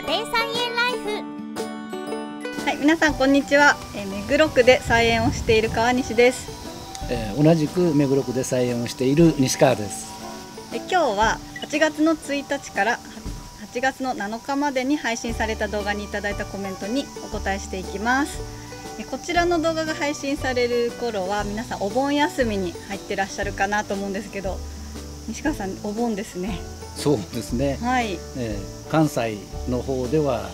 家庭菜園ライフ。はい皆さんこんにちは、えー、目黒区で菜園をしている川西です、えー、同じく目黒区で菜園をしている西川です。え今日は8月の1日から8月の7日までに配信された動画にいただいたコメントにお答えしていきます。こちらの動画が配信される頃は皆さんお盆休みに入ってらっしゃるかなと思うんですけど西川さんお盆ですねそうですね、はい。えー、関西の方では、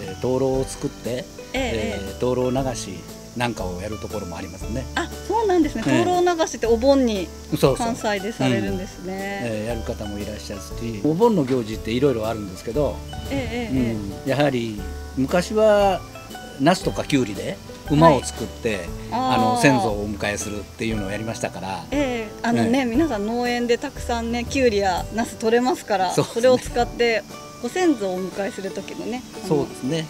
えー、灯籠を作って、えー、えー、灯籠流しなんかをやるところもありますね。あ、そうなんですね。灯籠流しってお盆に関西でされるんですね。そうそううん、えー、やる方もいらっしゃるし、お盆の行事っていろいろあるんですけど、えー、えー、うん、やはり昔はナスとかキュウリで馬を作って、はい、あの先祖をお迎えするっていうのをやりましたから、えー、あのね、ね、皆さん農園でたくさんねきゅうりやナス取れますからそ、ね,、れを使ってご先祖をお迎えする時のねそうですね。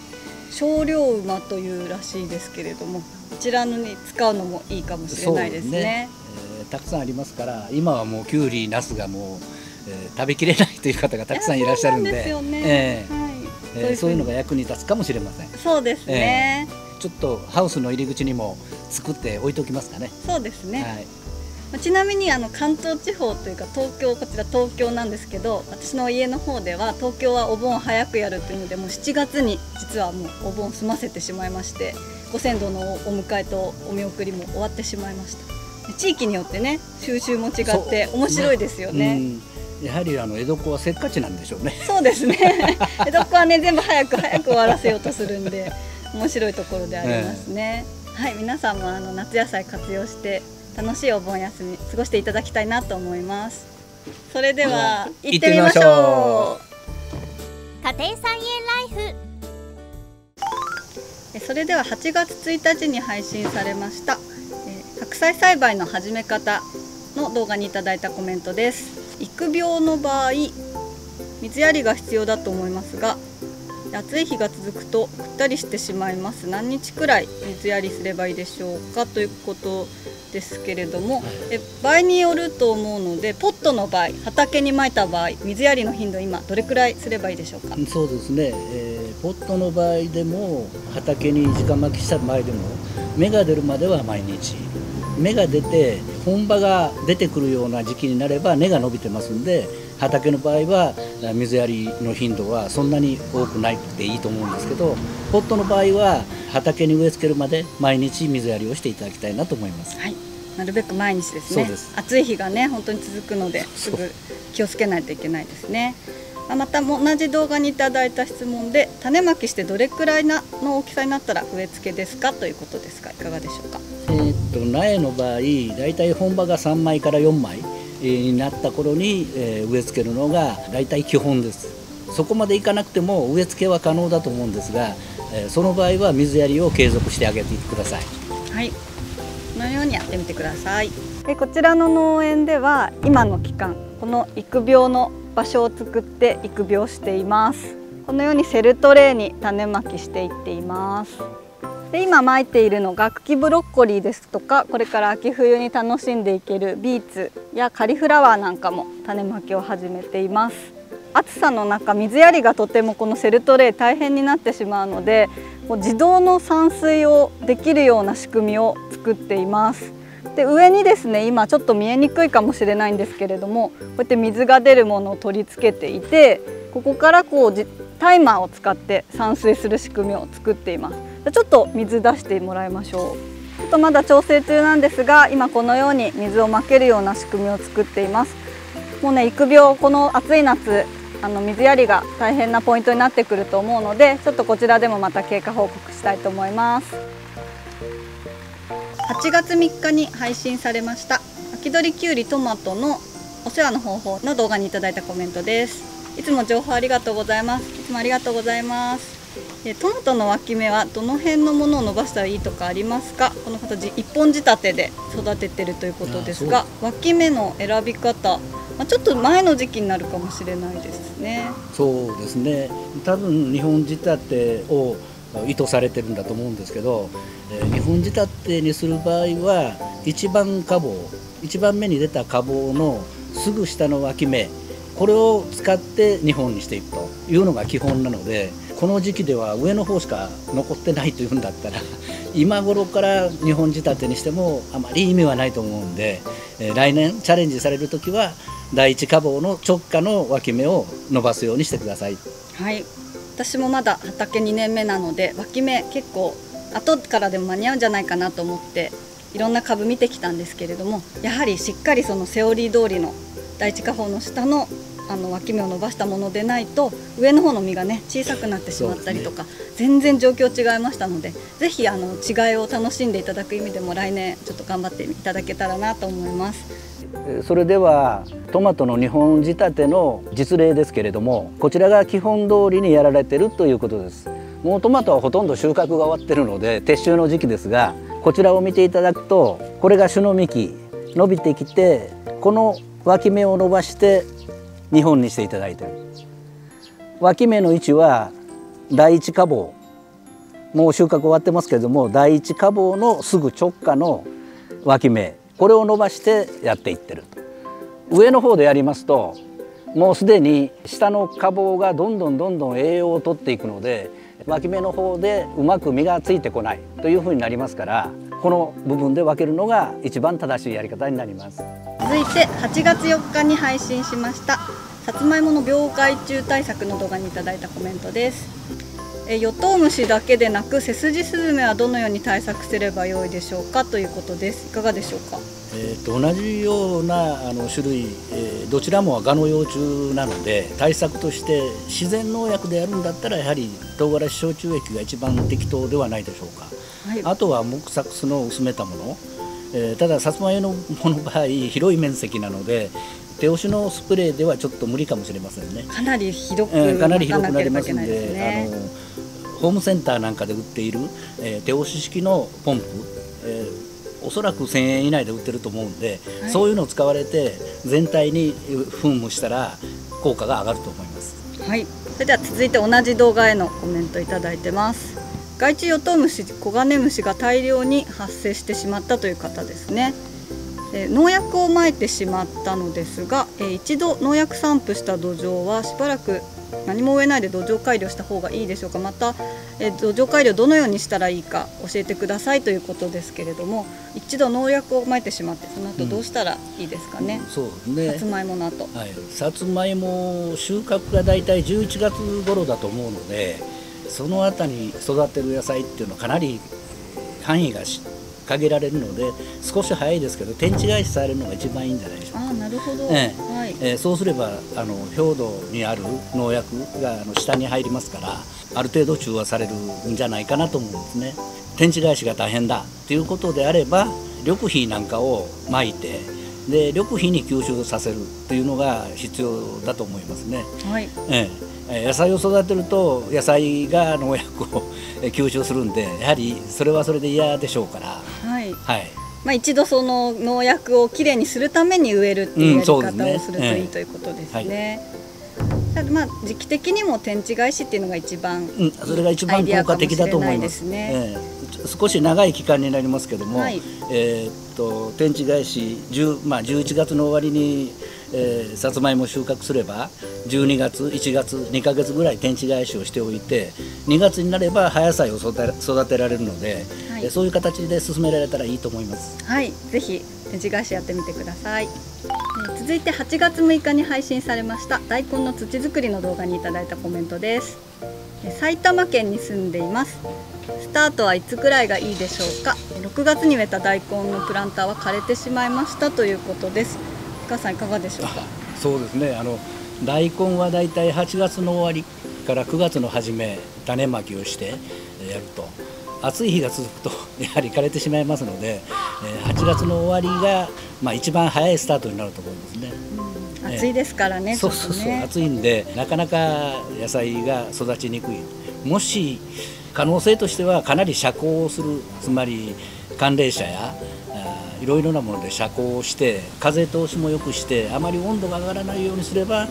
少量馬というらしいですけれどもこちらのに使うのもいいかもしれないですね。ね。えー、たくさんありますから今はもうきゅうりナスがもう、えー、食べきれないという方がたくさんいらっしゃるんで。そう、ね。えー、はい。えー、そういうのが役に立つかもしれません。そうですね、えーちょっとハウスの入り口にも作って置いておきますかね。そうですね。はい。ちなみにあの関東地方というか東京こちら東京なんですけど私の家の方では東京はお盆早くやるというのでもう7月に実はもうお盆済ませてしまいましてご先祖のお迎えとお見送りも終わってしまいました地域によってね収集も違って面白いですよね。やはりあの江戸っ子はせっかちなんでしょうね。そうですね。江戸っ子はね全部早く早く終わらせようとするんで。面白いところでありますね。はい、皆さんもあの夏野菜活用して楽しいお盆休み過ごしていただきたいなと思います。それでは行ってみましょう。家庭菜園ライフ。それでは8月1日に配信されました、えー、白菜栽培の始め方の動画にいただいたコメントです。育苗の場合水やりが必要だと思いますが暑い日が続くとくったりしてしまいます。何日くらい水やりすればいいでしょうか？ということですけれども、え場合によると思うのでポットの場合畑にまいた場合水やりの頻度今どれくらいすればいいでしょうか？そうですね、えー、ポットの場合でも畑に直巻きした場合でも芽が出るまでは毎日。芽が出て本葉が出てくるような時期になれば根が伸びてますんで畑の場合は水やりの頻度はそんなに多くないっていいと思うんですけどポットの場合は畑に植え付けるまで毎日水やりをしていただきたいなと思います。はい。なるべく毎日ですね。暑い日がね本当に続くのですぐ気をつけないといけないですね。また同じ動画にいただいた質問で種まきしてどれくらいなの大きさになったら植え付けですかということですがいかがでしょうか？えー、っと苗の場合だいたい本葉が3枚から4枚になった頃に植え付けるのが大体基本です。そこまでいかなくても植え付けは可能だと思うんですがその場合は水やりを継続してあげてください。はい。このようにやってみてください。でこちらの農園では今の期間この育苗の場所を作って育苗しています。このようにセルトレーに種まきしていっていますで今まいているのが茎ブロッコリーですとかこれから秋冬に楽しんでいけるビーツやカリフラワーなんかも種まきを始めています。暑さの中水やりがとてもこのセルトレイ大変になってしまうのでこう自動の散水をできるような仕組みを作っています。で上にですね今ちょっと見えにくいかもしれないんですけれどもこうやって水が出るものを取り付けていてここからこうタイマーを使って散水する仕組みを作っています。ちょっと水出してもらいましょう。ちょっとまだ調整中なんですが今このように水をまけるような仕組みを作っています。もうね育苗この暑い夏あの水やりが大変なポイントになってくると思うのでちょっとこちらでもまた経過報告したいと思います。8月3日に配信されました秋取りきゅうりトマトのお世話の方法の動画にいただいたコメントです。いつも情報ありがとうございます。いつもありがとうございます。えトマトの脇芽はどの辺のものを伸ばしたらいいとかありますか？この方一本仕立てで育ててるということですが脇芽の選び方まあ、ちょっと前の時期になるかもしれないですね。そうですね。多分日本仕立てを意図されてるんだと思うんですけど、えー、日本仕立てにする場合は一番花房一番目に出た花房のすぐ下の脇芽これを使って2本にしていくというのが基本なのでこの時期では上の方しか残ってないというんだったら 今頃から2本仕立てにしてもあまり意味はないと思うんで、え、来年チャレンジされる時は第一花房の直下の脇芽を伸ばすようにしてください。はい私もまだ畑2年目なので脇芽結構後からでも間に合うんじゃないかなと思っていろんな株見てきたんですけれどもやはりしっかりそのセオリー通りの第一花法の下のあの脇芽を伸ばしたものでないと上の方の実がね小さくなってしまったりとか、ね、全然状況違いましたのでぜひあの違いを楽しんでいただく意味でも来年ちょっと頑張っていただけたらなと思います。それではトマトの日本仕立ての実例ですけれどもこちらが基本通りにやられてるということですもうトマトはほとんど収穫が終わってるので撤収の時期ですがこちらを見ていただくとこれが種の幹伸びてきてこの脇芽を伸ばして2本にしていただいてる。脇芽の位置は第一花房もう収穫終わってますけれども第一花房のすぐ直下の脇芽これを伸ばしてやっていってる。上の方でやりますともうすでに下の花房がどんどんどんどん栄養を取っていくので脇芽の方でうまく実がついてこないというふうになりますからこの部分で分けるのが一番正しいやり方になります。続いて8月4日に配信しましたさつまいもの病害虫対策の動画にいただいたコメントです。えヨトウムシだけでなく背筋スズメはどのように対策すればよいでしょうか？ということです。いかがでしょうか？えーと、同じようなあの種類、えー、どちらもガの幼虫なので対策として自然農薬でやるんだったらやはり唐辛子焼酎液が一番適当ではないでしょうか、はい、あとは木サックスの薄めたもの、えー、たださつまいもの場合 広い面積なので手押しのスプレーではちょっと無理かもしれませんね。かなり広く、えー、かなり広くなりますので、ね、あのホームセンターなんかで売っている、えー、手押し式のポンプ、えーおそらく1000円以内で売ってると思うんで、はい、そういうのを使われて全体に噴霧したら効果が上がると思います。はい。それでは続いて同じ動画へのコメントいただいてます害虫ヨトウムシコガネムシが大量に発生してしまったという方ですね。農薬をまいてしまったのですが一度農薬散布した土壌はしばらく何も植えないで土壌改良した方がいいでしょうか。またえ土壌改良どのようにしたらいいか教えてくださいということですけれども一度農薬をまいてしまってその後どうしたらいいですかね、うん、そうね。さつまいもの後、はい、さつまいも収穫がだいたい11月頃だと思うのでそのあたり育てる野菜っていうのはかなり範囲が限られるので少し早いですけど天地返しされるのが一番いいんじゃないでしょうか。あなるほど、ええはい、えー、そうすればあの表土にある農薬があの下に入りますからある程度中和されるんじゃないかなと思うんですね。天地返しが大変だということであれば緑肥なんかをまいてで緑肥に吸収させるというのが必要だと思いますね。はい、ええ、野菜を育てると野菜が農薬を吸収するんでやはりそれはそれで嫌でしょうから。はい、はい。まあ、一度その農薬をきれいにするために植えるっていうやり方をするといい、ということですね。ただまあ時期的にも天地返しっていうのが一番、うん、それが一番効果的だと思います。ね。えー、少し長い期間になりますけども、はい、えー、っと天地返し10、まあ、11月の終わりにえー、さつまいも収穫すれば12月1月2か月ぐらい天地返しをしておいて2月になれば葉野菜を育てられるので、はい、そういう形で進められたらいいと思います。はい。ぜひ。天地返しやってみてください、え、続いて8月6日に配信されました大根の土作りの動画にいただいたコメントです。埼玉県に住んでいます。スタートはいつくらいがいいでしょうか。6月に植えた大根のプランターは枯れてしまいましたということです。川さんいかがでしょうか？そうですね。あの大根はだいたい8月の終わりから9月の初め種まきをしてやると。暑い日が続くとやはり枯れてしまいますので8月の終わりが、まあ、一番早いスタートになると思うんですね。うん、暑いですからね、そうそうそう、ね、暑いんでなかなか野菜が育ちにくい。もし可能性としてはかなり遮光をするつまり寒冷車やいろいろなもので遮光をして風通しも良くしてあまり温度が上がらないようにすれば、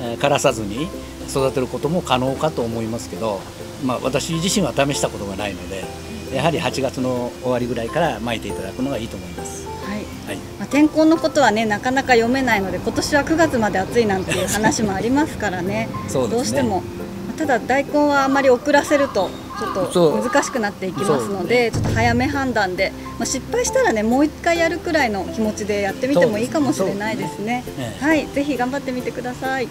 えー、枯らさずに育てることも可能かと思いますけど、まあ、私自身は試したことがないのでやはり8月の終わりぐらいから巻いていただくのがいいと思います。はい、はい、まあ、天候のことはねなかなか読めないので今年は9月まで暑いなんていう話もありますからね。ね、どうしても。ただ大根はあまり遅らせるとちょっと難しくなっていきますので、ね、ちょっと早め判断で、まあ、失敗したらねもう一回やるくらいの気持ちでやってみてもいいかもしれないですね。すね。はい、ぜひ頑張ってみてください。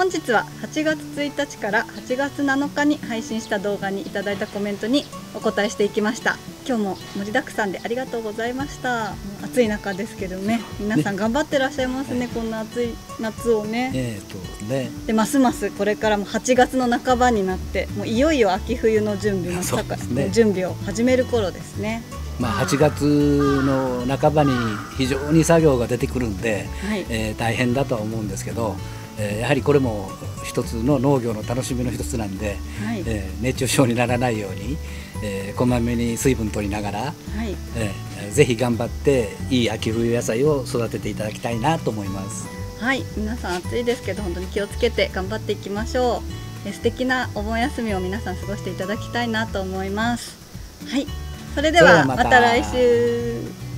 本日は8月1日から8月7日に配信した動画にいただいたコメントにお答えしていきました。今日も盛りだくさんでありがとうございました。暑い中ですけどね。皆さん頑張ってらっしゃいますね、ね、こんな暑い夏をね,、えーとね。でますますこれからも8月の半ばになってもういよいよ秋冬の準備の、ね、準備を始める頃ですね。まあ、8月の半ばに非常に作業が出てくるんで、はい、えー、大変だとは思うんですけどえー、やはりこれも一つの農業の楽しみの一つなんで、はい、えー、熱中症にならないように、えー、こまめに水分取りながら、はい。えー、ぜひ頑張っていい秋冬野菜を育てていただきたいなと思います。はい。皆さん暑いですけど本当に気をつけて頑張っていきましょう、えー、素敵なお盆休みを皆さん過ごしていただきたいなと思います。はい。それではまた来週